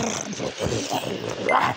Oh, my God.